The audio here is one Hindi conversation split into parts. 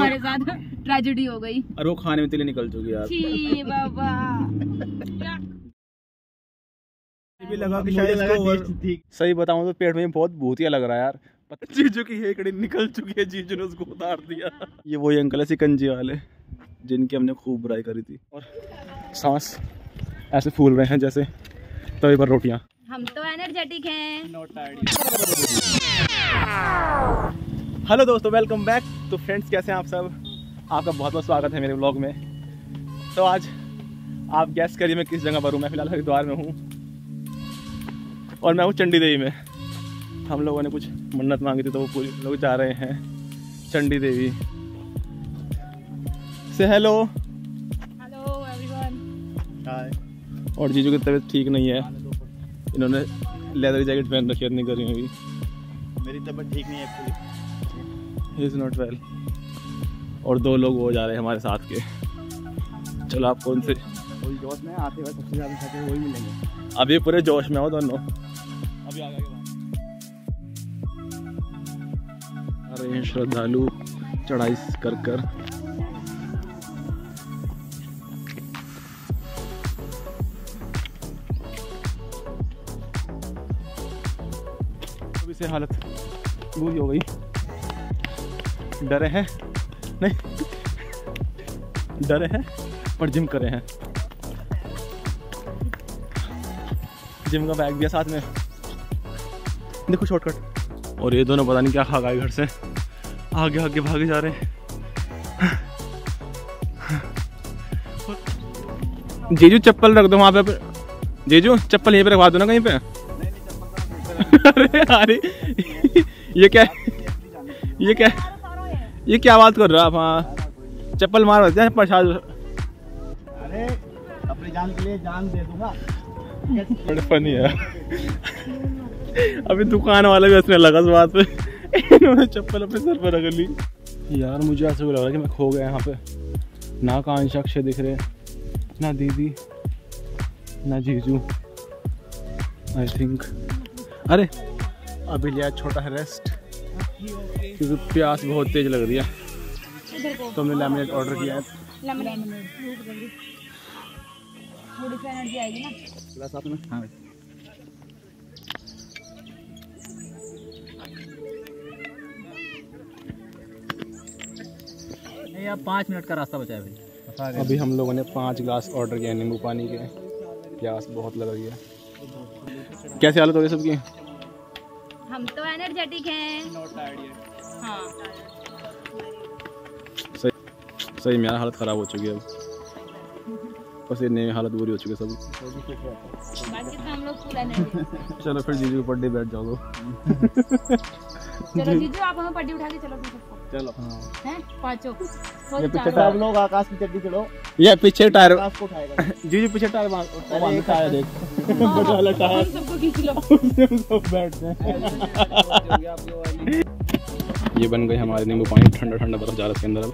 हमारे साथ ट्रेजेडी हो गई। और वो खाने में तिले निकल चुकी यार। बाबा। भी लगा कि शायद इसको सही बताऊँ तो पेट में बहुत भूतिया लग रहा है यार। जीजू की हेकड़ी निकल चुकी है जीजू ने उसको उतार दिया। ये वही अंकल है सिकंजी वाले जिनकी हमने खूब बुराई करी थी। और सांस ऐसे फूल रहे हैं जैसे तवे पर रोटियाँ। हम तो एनर्जेटिक हैं। हेलो दोस्तों वेलकम बैक तो फ्रेंड्स कैसे हैं आप सब? आपका बहुत बहुत स्वागत है मेरे ब्लॉग में। तो आज आप गैस करिए मैं किस जगह पर हूँ। मैं फ़िलहाल हरिद्वार में हूँ और मैं हूँ चंडी देवी में। हम लोगों ने कुछ मन्नत मांगी थी तो वो पूरी लोग जा रहे हैं चंडी देवी से हेलो हेलो एवरीवन हाय और जीजू की तबीयत ठीक नहीं है। इन्होंने लेदर जैकेट पहन रखी है अपनी गर्मी में भी। मेरी तबीयत ठीक नहीं है एक्चुअली इज़ नॉट वेल और दो लोग वो जा रहे हैं हमारे साथ के। चलो आप कौन से जोश में आते हुए सबसे ज़्यादा थके वही मिलेंगे। अभी पूरे जोश में हो दोनों। अभी आगे अरे ये श्रद्धालु चढ़ाई कर कर। से हालत बुरी हो गई। डरे हैं। नहीं डरे हैं पर जिम करे हैं। जिम का बैग दिया साथ में। देखो शॉर्टकट और ये दोनों पता नहीं क्या खा गए घर से। आगे आगे भागे जा रहे हैं। जीजू चप्पल रख दो वहाँ पे। जीजू चप्पल यहीं पे रखवा दो ना कहीं पे। अरे अरे ये क्या ये क्या ये क्या बात कर रहा आप? हाँ। चप्पल मार देते हैं प्रसाद अरे अपनी जान के लिए जान दे दूँगा। बड़े फनी है। अभी दुकान वाला भी हंसने लगा इस बात पे। इन्होंने चप्पल अपने सर पर रख ली। यार मुझे ऐसा लग रहा है कि मैं खो गया यहाँ पे। ना कांश अक्षय दिख रहे ना दीदी ना जीजू। आई थिंक अरे अभी लिया छोटा है रेस्ट क्योंकि प्यास बहुत तेज लग रही है। तो हमने लेमिनेट ऑर्डर किया है। थोड़ी सी एनर्जी आएगी ना। प्लस आपने हाँ। पाँच मिनट का रास्ता बचा है। भाई अभी हम लोगों ने पाँच गिलास ऑर्डर किए नींबू पानी के। प्यास बहुत लग रही है। कैसे हालत हो गई सबकी? हम तो एनर्जेटिक हैं। हाँ। सही सही मेरा हालत ख़राब हो चुकी है अब। पसीने में हालत बुरी हो चुकी है सब। बाकी तो हम लोग फुल एनर्जी चलो फिर जीजू पड्डी बैठ जाओ। चलो जीजू आप हमें पड्डी उठा के चलो फिर सबको। चलो। हैं। पाँचों। ये पीछे। सब लोग आकाश की चड्डी चढ़ो ये पीछे टायर। आकाश को उठाएगा। जीजू पीछे टायर बाँध टायर देख। हाँ, बड़ा वाला टायर। हम सबको खींच लो। सब बैठ ये बन गए हमारे नींबू पानी ठंडा ठंडा बर्फ़ जा रहा है इसके अंदर अब।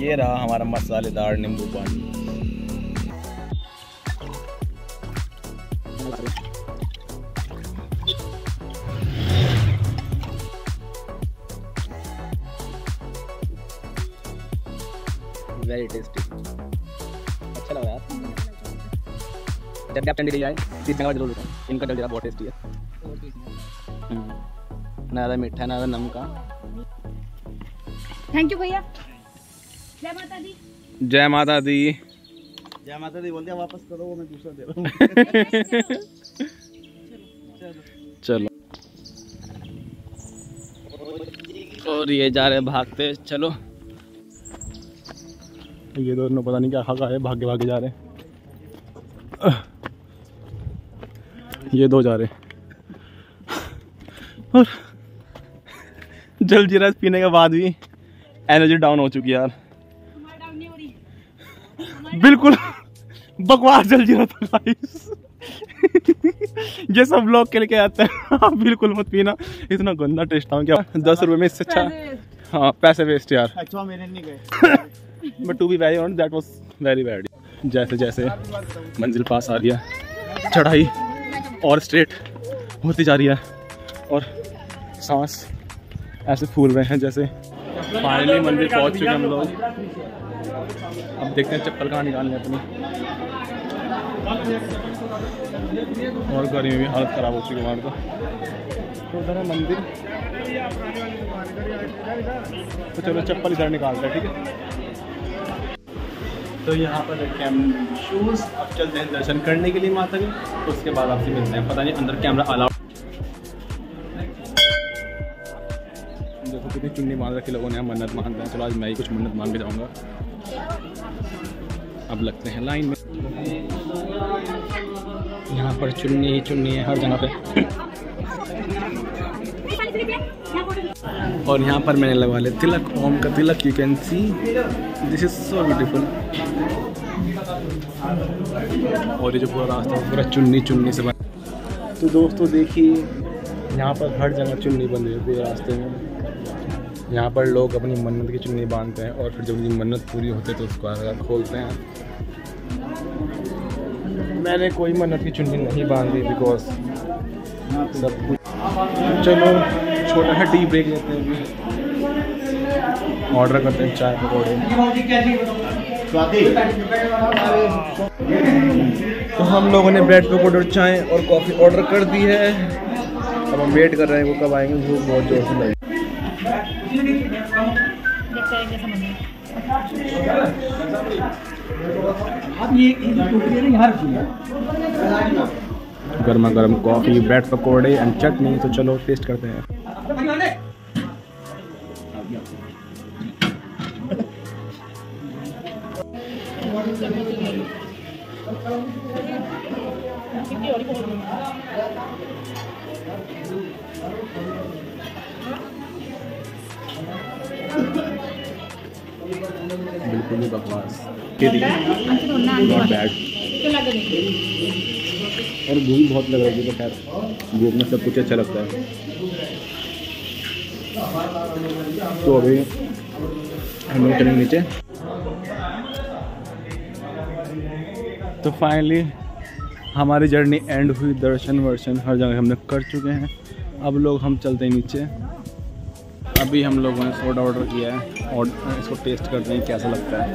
ये रहा हमारा मसालेदार नींबू पानी। वेरी टेस्टी अच्छा लगा यार। जब भी आप चंडी जाए तीस जगह ज़रूर रुकें। इनका जलजीरा बहुत टेस्टी है। हम्म। ना ज़्यादा मीठा ना ज़्यादा नमका थैंक यू भैया। जय माता दी। जय माता दी। जय माता दी बोल दिया वापस करो वो मैं दूसरा दे रहा हूँ। चलो। और ये जा रहे भागते चलो। ये दोनों पता नहीं क्या खा है भागे भागे जा रहे। हैं ये दो जा रहे। हैं और जल जीरा पीने के बाद भी एनर्जी डाउन हो चुकी यार। हो बिल्कुल। बकवास जल जीरा था गाइस ये सब लोग के लिए आते हैं? आप बिल्कुल मत पीना। इतना गंदा टेस्ट था क्या? दस रुपए में इससे अच्छा हाँ पैसे वेस्ट यार। अच्छा मेरे नहीं गए। But to be very on that was very bad जैसे जैसे मंजिल पास आ रही है, चढ़ाई और स्ट्रेट होती जा रही है, और सांस ऐसे फूल रहे हैं जैसे फाइनली मंदिर पहुँच चुके हम लोग। अब देखते हैं चप्पल कहाँ निकालने अपनी। और गर्मी में भी हालत ख़राब हो चुकी है हमारे तो। उधर है मंदिर। तो चलो चप्पल इधर निकालते हैं, ठीक है? तो यहाँ पर रखे हम शूज़ अब चलते हैं दर्शन करने के लिए माता के। उसके बाद आपसे मिलते हैं। पता नहीं अंदर कैमरा अलाउड देखो कितनी चुन्नी बाँध रखी लोगों ने यहाँ मन्नत मानते हैं। चलो आज मैं ही कुछ मन्नत मांग के जाऊँगा। अब लगते हैं लाइन में। यहाँ पर चुन्नी ही चुन्नी है हर जगह पे। और यहाँ पर मैंने लगवा लिया तिलक, ओम का तिलक you can see this is so beautiful और ये जो पूरा रास्ता है, पूरा चुन्नी चुन्नी से बना। तो दोस्तों देखिए, यहाँ पर हर जगह चुन्नी बन रही है पूरे रास्ते में। यहाँ पर लोग अपनी मन्नत की चुन्नी बांधते हैं और फिर जब उनकी मन्नत पूरी होती है तो उसको आगे खोलते हैं। मैंने कोई मन्नत की चुन्नी नहीं बांधी बिकॉज़ सब कुछ चलो छोटा सा टी ब्रेक लेते हैं अभी। ऑर्डर करते हैं चाय पकौड़े। तो हम लोगों ने ब्रेड पकौड़े चाय और कॉफ़ी ऑर्डर कर दी है। अब हम वेट कर रहे हैं वो कब आएँगे भूख बहुत ज़ोर से लगी देखते हैं कैसा बनेगा गर्मा गर्म कॉफ़ी ब्रेड पकौड़े एंड चटनी तो चलो टेस्ट करते हैं। बिल्कुल भी बकवास। नॉट बैड और भूख बहुत लग रही है खैर भूख में सब कुछ अच्छा लगता है। तो अभी हम लोग चलेंगे नीचे। तो फाइनली हमारी जर्नी एंड हुई। दर्शन वर्शन हर जगह हमने कर चुके हैं। अब लोग हम चलते हैं नीचे। अभी हम लोगों ने सोडा ऑर्डर किया है और इसको टेस्ट करते हैं कैसा लगता है।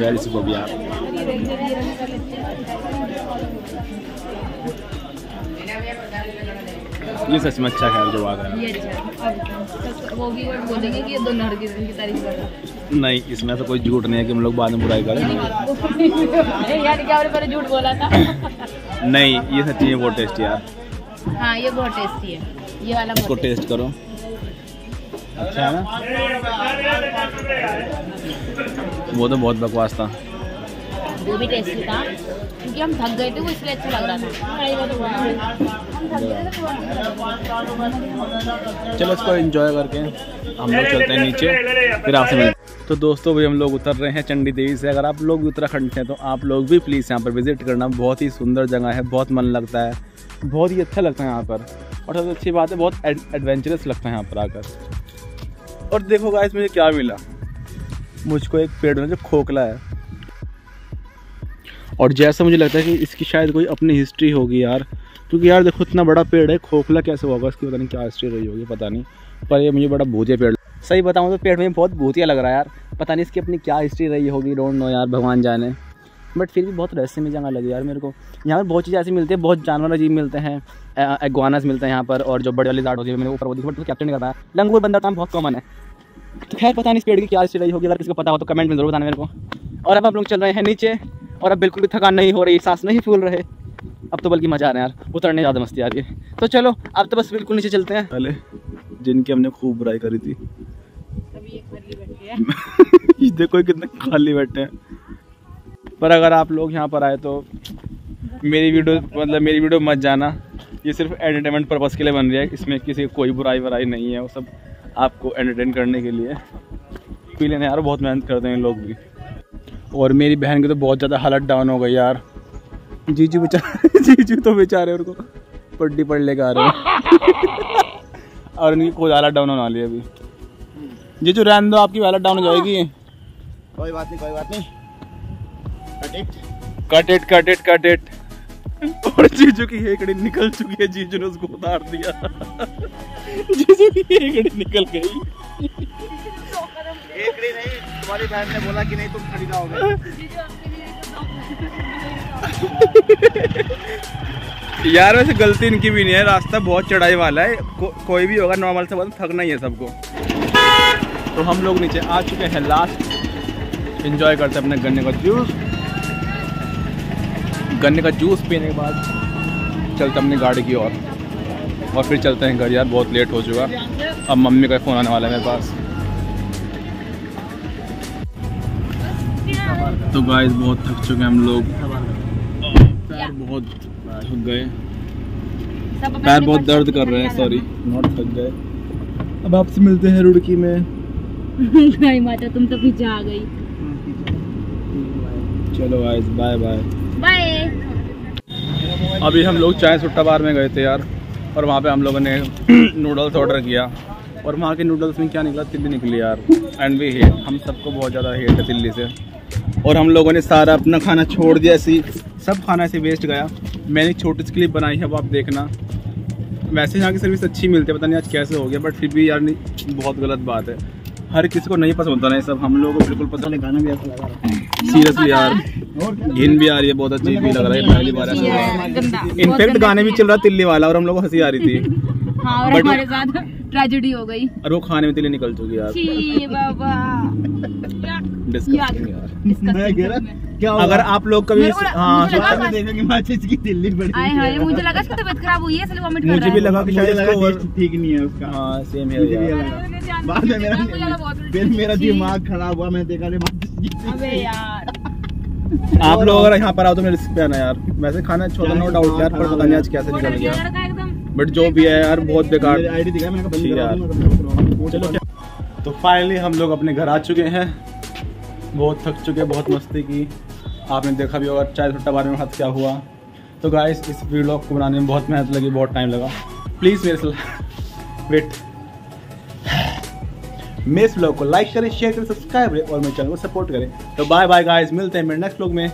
वेरी सुपर यार ये सच में अच्छा ख्याल जो बात है। ये अच्छा अब वो भी वर्ड बोलेंगे कि ये दोनों हर किस्म की तारीफ़ कर रहा नहीं इसमें तो कोई झूठ नहीं है कि हम लोग बाद में बुराई करें। यार क्या मैंने जूठ बोला था? नहीं ये सच्ची है बहुत टेस्टी यार हाँ ये बहुत टेस्टी है। ये वाला इसको टेस्ट करो। अच्छा है ना? वो तो बहुत बकवास था। वो भी टेस्टी था क्योंकि हम थक गए थे वो इसलिए अच्छा लग रहा था। चलो, इसको एंजॉय करके हम लोग चलते हैं नीचे, फिर आपसे मिलते तो दोस्तों भी हम लोग उतर रहे हैं चंडी देवी से। अगर आप लोग भी उत्तराखंड से हैं तो आप लोग भी प्लीज़ यहाँ पर विज़िट करना। बहुत ही सुंदर जगह है, बहुत मन लगता है। बहुत ही अच्छा लगता है यहाँ पर। और सबसे अच्छी बात है, बहुत एडवेंचरस लगता है यहाँ पर आकर। और देखो गाइस मुझे क्या मिला? मुझको एक पेड़ में जो खोखला है। और जैसा मुझे लगता है कि इसकी शायद कोई अपनी हिस्ट्री होगी यार, क्योंकि यार देखो इतना बड़ा पेड़ है, खोखला कैसे होगा इसकी, पता नहीं क्या हिस्ट्री रही होगी, पता नहीं। पर ये मुझे बड़ा भूतिया पेड़ सही बताऊँ तो पेड़ में बहुत भूतिया लग रहा है यार, पता नहीं इसकी अपनी क्या हिस्ट्री रही होगी डोंट नो यार, भगवान जाने। बट फिर भी बहुत रहस्य में जगह लगी यार मेरे को। यहाँ पर बहुत चीज़ें ऐसी मिलती है, बहुत जानवर अजीब मिलते हैं एगवानास मिलते हैं यहाँ पर, और जो बड़े वाली जाट होती है, मेरे ऊपर वो बट कैप्चर नहीं कर है। लंगूर बंदा तो बहुत कॉमन है। तो खैर, पता नहीं इस पेड़ की क्या हिस्ट्री रही होगी, अगर किसी को पता हो तो कमेंट में ज़रूर बताना मेरे को। और अब आप लोग चल रहे हैं नीचे। और अब बिल्कुल भी थकान नहीं हो रही सांस नहीं फूल रहे। अब तो बल्कि मज़ा आ रहा है यार उतरने ज़्यादा मस्ती आ रही है। तो चलो अब तो बस बिल्कुल नीचे चलते हैं। पहले जिनकी हमने खूब बुराई करी थी। अभी एक खाली ये देखो कितने खाली बैठे हैं। पर अगर आप लोग यहाँ पर आए तो मेरी वीडियो मतलब मेरी वीडियो मत जाना। ये सिर्फ़ एंटरटेनमेंट पर्पज़ के लिए बन रही है। इसमें किसी की कोई बुराई वराई नहीं है। वो सब आपको एंटरटेन करने के लिए। पी लेने यार बहुत मेहनत करते हैं लोग भी। और मेरी बहन की तो बहुत ज़्यादा हालत डाउन हो गई यार। जीजू बेचारे जीजू तो बेचारे उनको पड्डी पड़ लेकर आ रहे हैं। और इनकी खुद हालत डाउन होने वाली अभी। जीजू रहने दो आपकी हालत डाउन हो जाएगी। कोई बात नहीं कोई बात नहीं। Cut it cut it cut it और जीजू की हेकड़ी निकल चुकी है जीजू ने उसको उतार दिया। जीजू की हेकड़ी निकल गई। नहीं तुम्हारी बहन ने बोला कि नहीं तुम खड़ी जाओगे यार वैसे गलती इनकी भी नहीं है। रास्ता बहुत चढ़ाई वाला है। को, कोई भी होगा नॉर्मल से बात थकना ही है सबको। तो हम लोग नीचे आ चुके हैं लास्ट इंजॉय करते हैं अपने गन्ने का जूस गन्ने का जूस पीने के बाद चलते अपनी गाड़ी की ओर। और, और फिर चलते हैं घर। यार बहुत लेट हो चुका। अब मम्मी का फ़ोन आने वाला है मेरे पास। तो गाइस बहुत थक चुके हम लोग। पैर बहुत थक गए। पैर बहुत दर्द कर रहे हैं सॉरी नॉट थक गए। अब आपसे मिलते हैं रुड़की में। नहीं माता तुम तो पीछे आ गई। चलो गाइस बाय बाय बाय अभी हम लोग चाय सुट्टा बार में गए थे यार और वहाँ पे हम लोगों ने नूडल्स ऑर्डर किया। और वहाँ के नूडल्स में क्या निकला तिल्ली निकली यार। एंड वी हेट हम सबको बहुत ज़्यादा हेट है तिल्ली से। और हम लोगों ने सारा अपना खाना छोड़ दिया ऐसी सब खाना ऐसे वेस्ट गया। मैंने छोटी सी क्लिप बनाई है वो आप देखना। वैसे यहाँ की सर्विस अच्छी मिलती है पता नहीं आज कैसे हो गया बट फिर भी यार नहीं बहुत गलत बात है। हर किसी को नहीं पसंद होता ना ये सब हम लोगों को बिल्कुल पसंद है गाना भी ऐसा लगा रहा सीरियसली यार घिन भी आ रही है बहुत अजीब भी लग रहा है पहली बार ऐसा इनफैक्ट गाने भी चल रहा तिल्ली वाला और हम लोग को हँसी आ रही थी। हाँ और हमारे साथ ट्रेजेडी हो गई। और वो खाने में तिल्ली निकल चुकी यार। छी बाबा यार। मैं कह रहा क्या अगर आप लोग कभी हाँ मुझे लगा सोचा- बाद में देखेंगे माचिस की दिल्ली बड़ी आए हाय मुझे लगा इसकी तबीयत खराब हुई है इसलिए वॉमिट कर मुझे भी लगा कि शायद इसको ठीक नहीं है उसका। हाँ सेम है यार। बाद में मेरा फिर मेरा दिमाग खराब हुआ मैं देखा माचिस की अबे यार। आप लोग अगर यहाँ पर आओ तो मेरे रिस्क पे आना यार। वैसे खाना छोटा नो डाउट यार पर पता नहीं आज कैसे निकल गया। बट जो भी है यार बहुत बेकार। चलो तो फाइनली हम लोग अपने घर आ चुके हैं। बहुत थक चुके, बहुत मस्ती की। आपने देखा भी होगा, चाय छुट्टा बारे में हाथ क्या हुआ। तो गाइस इस वीडियो को बनाने में बहुत मेहनत लगी, बहुत टाइम लगा। प्लीज़ मेरे वेट मेरे इस ब्लॉग को लाइक करें शेयर करें सब्सक्राइब करें और मेरे चैनल को सपोर्ट करें। तो बाय बाय गाइस मिलते हैं मेरे नेक्स्ट ब्लॉग में।